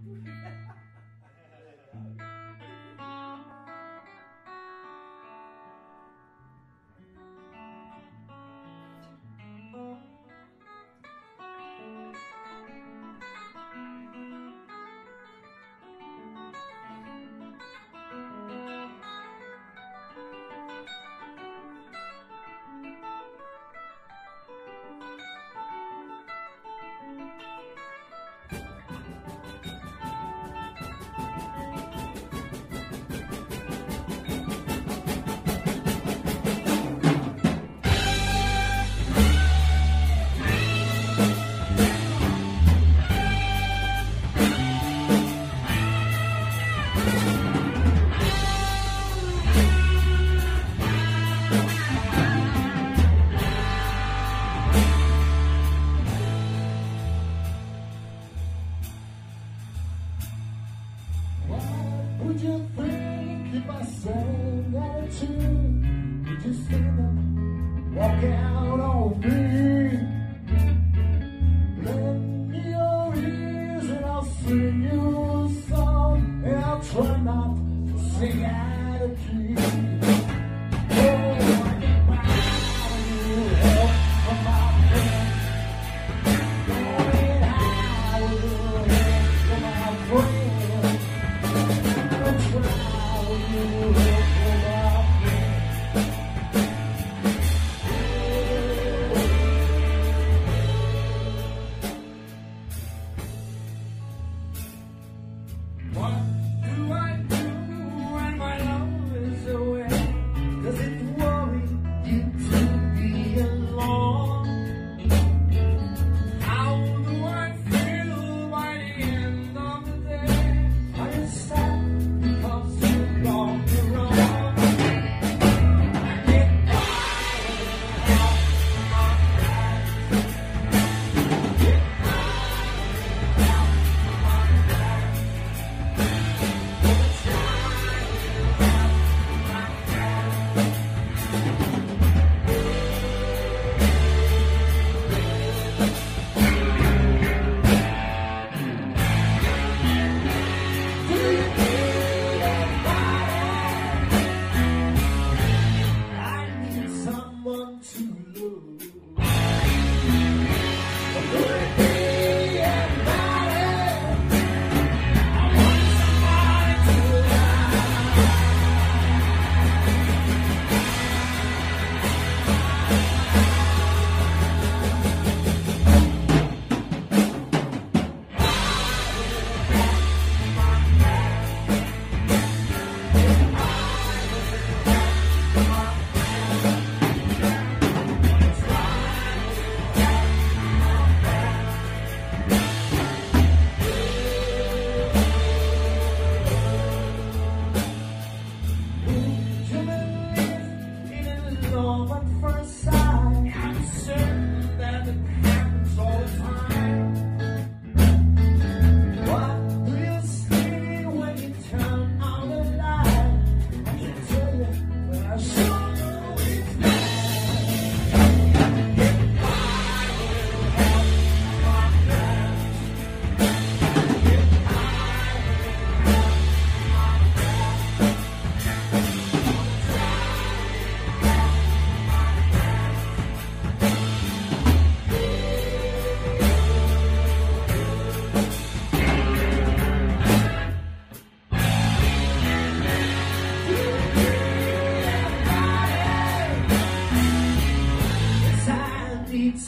哈哈。Would you think if I sang out of tune? Would you stand up, walk out on me? Lend me your ears and I'll sing you a song. And I'll try not to sing out of key.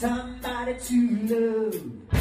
somebody to love.